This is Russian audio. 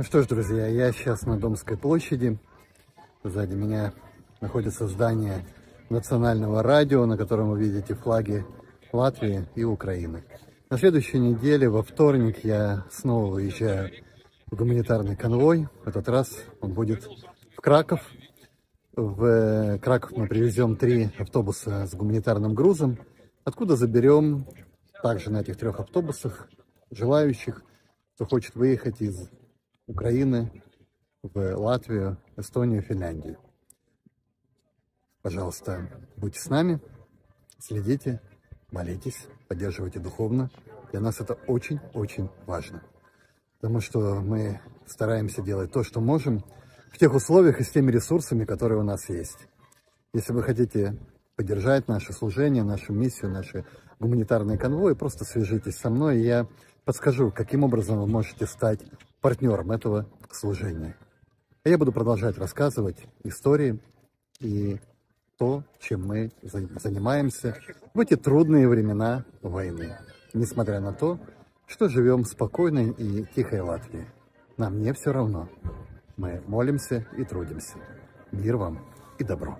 Ну что ж, друзья, я сейчас на Домской площади. Сзади меня находится здание национального радио, на котором вы видите флаги Латвии и Украины. На следующей неделе, во вторник, я снова выезжаю в гуманитарный конвой. В этот раз он будет в Краков. В Краков мы привезем три автобуса с гуманитарным грузом, откуда заберем также на этих трех автобусах желающих, кто хочет выехать из Украины в Латвию, Эстонию, Финляндию. Пожалуйста, будьте с нами, следите, молитесь, поддерживайте духовно. Для нас это очень-очень важно. Потому что мы стараемся делать то, что можем, в тех условиях и с теми ресурсами, которые у нас есть. Если вы хотите поддержать наше служение, нашу миссию, наши гуманитарные конвои, просто свяжитесь со мной, и я подскажу, каким образом вы можете стать партнером этого служения. Я буду продолжать рассказывать истории и то, чем мы занимаемся в эти трудные времена войны. Несмотря на то, что живем в спокойной и тихой Латвии. Нам не все равно. Мы молимся и трудимся. Мир вам и добро.